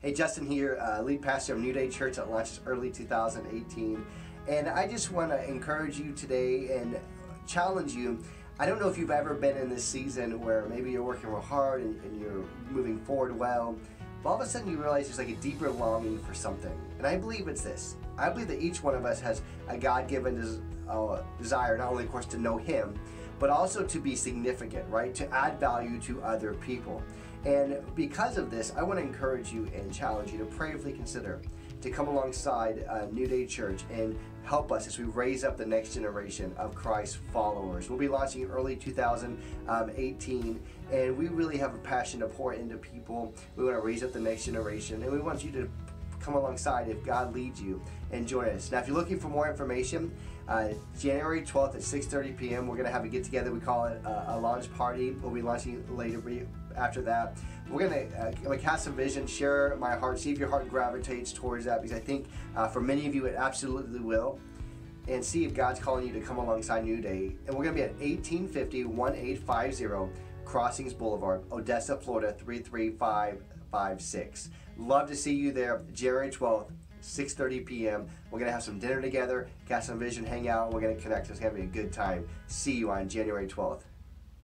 Hey, Justin here, uh, lead pastor of New Day Church that launches early 2018. And I just want to encourage you today and challenge you. I don't know if you've ever been in this season where maybe you're working real hard and, and you're moving forward well, but all of a sudden you realize there's like a deeper longing for something. And I believe it's this. I believe that each one of us has a God given des- uh, desire, not only, of course, to know Him, but also to be significant, right? To add value to other people. And because of this, I want to encourage you and challenge you to prayerfully consider to come alongside uh, New Day Church and help us as we raise up the next generation of Christ followers. We'll be launching early 2018, and we really have a passion to pour into people. We want to raise up the next generation, and we want you to come alongside if God leads you and join us. Now, if you're looking for more information, uh, January 12th at 6:30 p.m. We're gonna have a get together. We call it a, a launch party. We'll be launching later after that. We're gonna, uh, gonna cast some vision, share my heart, see if your heart gravitates towards that because I think uh, for many of you it absolutely will. And see if God's calling you to come alongside New Day. And we're gonna be at 1850 1850 Crossings Boulevard, Odessa, Florida 33556. Love to see you there, January 12th. 6.30 p.m. We're going to have some dinner together, cast some vision, hang out, we're going to connect. It's going to be a good time. See you on January 12th.